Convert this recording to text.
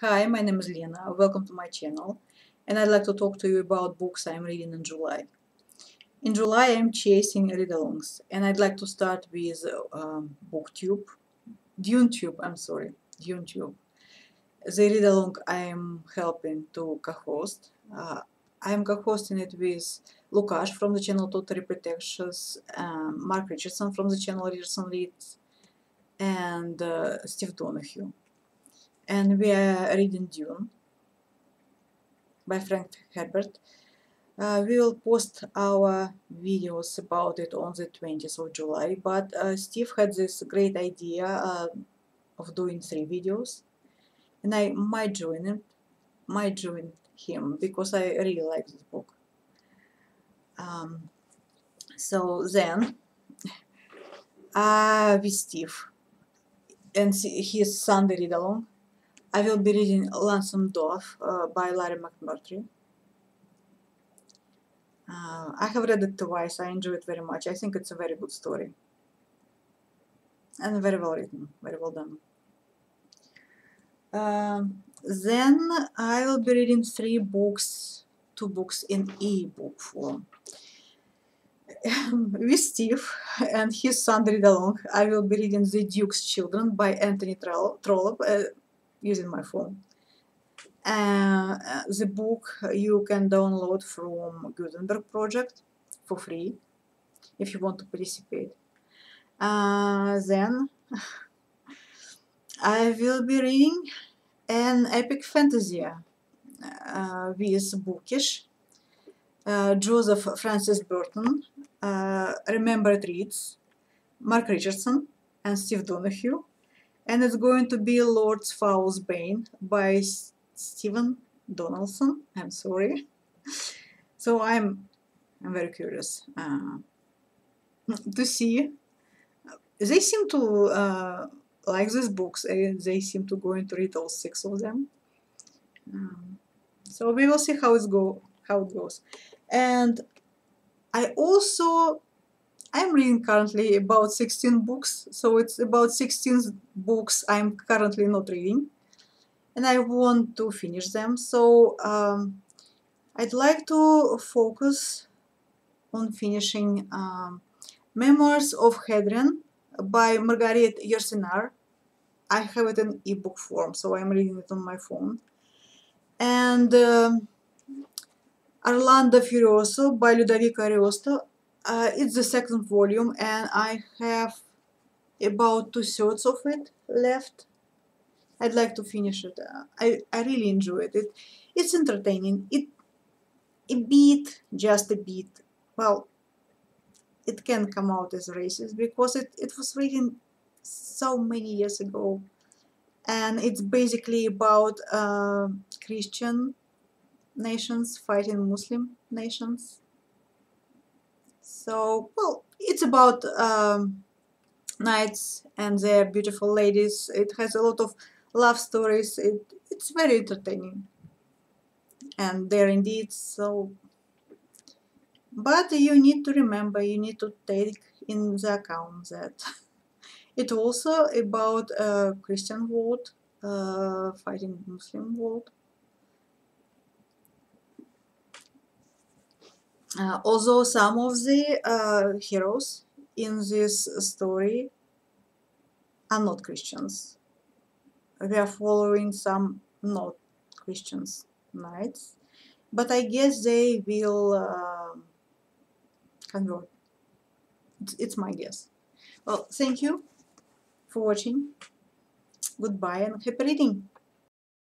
Hi, my name is Lena. Welcome to my channel. And I'd like to talk to you about books I'm reading in July. In July, I'm chasing read-alongs, and I'd like to start with um, BookTube, DuneTube. I'm sorry, DuneTube. The read-along I'm helping to co-host. Uh, I'm co-hosting it with Lukash from the channel Totally Pretentious, um, Mark Richardson from the channel Richardson Reads, and uh, Steve Donoghue and we are reading Dune by Frank Herbert. Uh, we will post our videos about it on the 20th of July, but uh, Steve had this great idea uh, of doing three videos, and I might join him, might join him because I really like this book. Um, so then, uh, with Steve and his Sunday read along, I will be reading Lonesome Dove uh, by Larry McMurtry. Uh, I have read it twice. I enjoy it very much. I think it's a very good story. And very well written, very well done. Um, then I will be reading three books, two books in e-book form. With Steve and his son read along, I will be reading The Duke's Children by Anthony Trollope. Using my phone. Uh, the book you can download from Gutenberg project for free if you want to participate. Uh, then I will be reading an epic fantasy uh, with Bookish, uh, Joseph Francis Burton, uh, Remembered Reads, Mark Richardson, and Steve Donoghue and it's going to be Lord's Foul's Bane by Stephen Donaldson. I'm sorry. So I'm I'm very curious uh, to see. They seem to uh, like these books. and They seem to go into read all six of them. Um, so we will see how it go how it goes. And I also I'm reading currently about 16 books, so it's about 16 books I'm currently not reading, and I want to finish them. So um, I'd like to focus on finishing um, Memoirs of Hadrian by Marguerite Yourcenar. I have it in ebook form, so I'm reading it on my phone. And um, Orlando Furioso by Ludovico Ariosto uh, it's the second volume and I have about two-thirds of it left. I'd like to finish it. Uh, I, I really enjoyed it. It's entertaining. It a bit, just a bit. Well, it can come out as racist because it, it was written so many years ago. And it's basically about uh, Christian nations fighting Muslim nations so, well, it's about um, knights and their beautiful ladies. It has a lot of love stories. It, it's very entertaining. And there indeed, so... But you need to remember, you need to take in the account that it's also about a Christian world uh, fighting Muslim world. Uh, although some of the uh, heroes in this story are not Christians. We are following some not Christians knights, but I guess they will uh, convert. It's, it's my guess. Well, thank you for watching. Goodbye and happy reading.